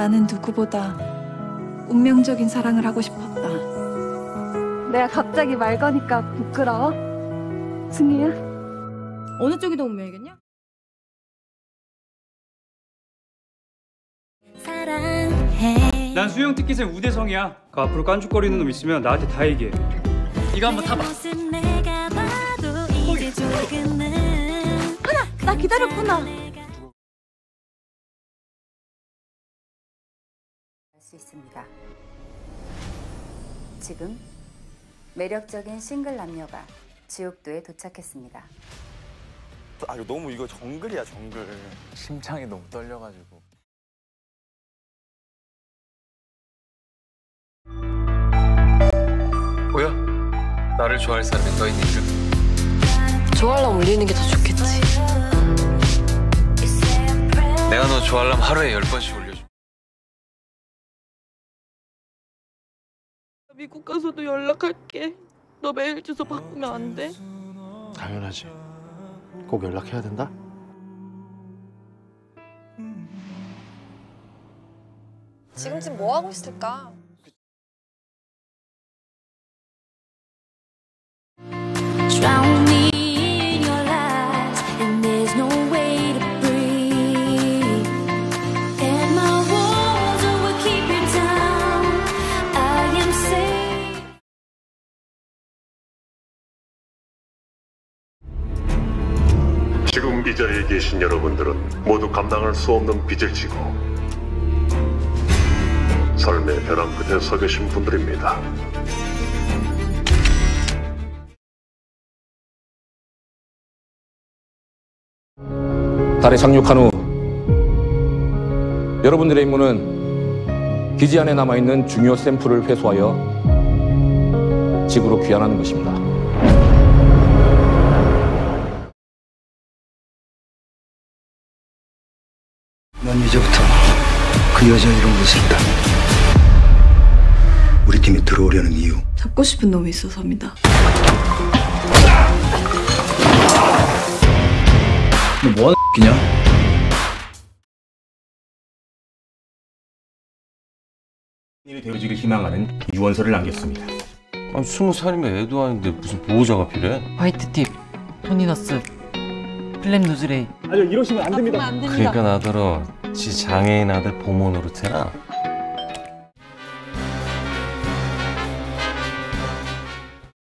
나는 누구보다 운명적인 사랑을 하고 싶었다. 내가 갑자기 말 거니까 부끄러워? 승희야? 어느 쪽이 더 운명이겠냐? 사랑해 난 수영 특기생 우대성이야. 그 앞으로 깐죽거리는 놈 있으면 나한테 다 얘기해. 이거 한번 타봐. 모습 내가 봐도 이제 조금은 나 기다렸구나. 수 있습니다. 지금 매력적인 싱글 남녀가 지옥도에 도착했습니다. 아 이거 너무 이거 정글이야 정글. 심장이 너무 떨려가지고. 뭐야? 나를 좋아할 사람이 너 있는 줄? 좋아하려면 올리는 게 더 좋겠지. 내가 너 좋아하려면 하루에 열 번씩 올려 미국 가서도 연락할게. 너 메일 주소 바꾸면 안 돼? 당연하지. 꼭 연락해야 된다? 지금쯤 뭐 하고 있을까? 이 자리에 계신 여러분들은 모두 감당할 수 없는 빚을 지고 삶의 벼랑 끝에 서 계신 분들입니다. 달에 착륙한 후 여러분들의 임무는 기지 안에 남아있는 중요 샘플을 회수하여 지구로 귀환하는 것입니다. 넌 이제부터 그 여자 이름으로 쓴다. 우리 팀에 들어오려는 이유. 잡고 싶은 놈이 있어서입니다. 너 뭐 하는 X냐? 일이 되어지길 희망하는 유언서를 남겼습니다. 아니 스무 살이면 애도 아닌데 무슨 보호자가 필요해? 화이트 팁, 토니너스, 플렘 누즈레이. 아니요 이러시면 안 됩니다. 그러니까 나더러 지 장애인 아들 보모 노릇 해라.